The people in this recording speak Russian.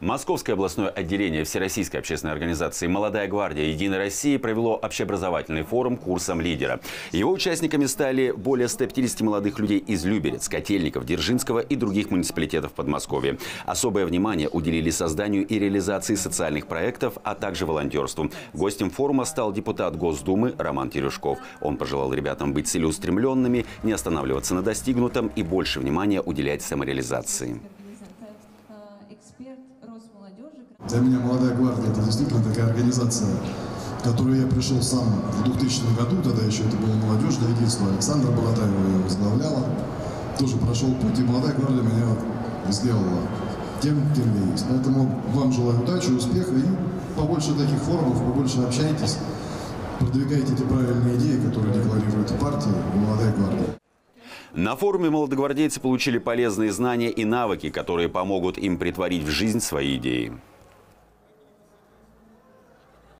Московское областное отделение Всероссийской общественной организации «Молодая гвардия. Единой России» провело общеобразовательный форум курсом лидера. Его участниками стали более 150 молодых людей из Люберец, Котельников, Дзержинского и других муниципалитетов Подмосковья. Особое внимание уделили созданию и реализации социальных проектов, а также волонтерству. Гостем форума стал депутат Госдумы Роман Терешков. Он пожелал ребятам быть целеустремленными, не останавливаться на достигнутом и больше внимания уделять самореализации. Для меня «Молодая гвардия» – это действительно такая организация, в которую я пришел сам в 2000 году, тогда еще это было молодежное единство. Александра Боротаева ее возглавляла. Тоже прошел путь, и «Молодая гвардия» меня сделала тем, кем я есть. Поэтому вам желаю удачи, успеха и побольше таких форумов, побольше общайтесь, продвигайте эти правильные идеи, которые декларирует партия, «Молодая гвардия». На форуме молодогвардейцы получили полезные знания и навыки, которые помогут им притворить в жизнь свои идеи.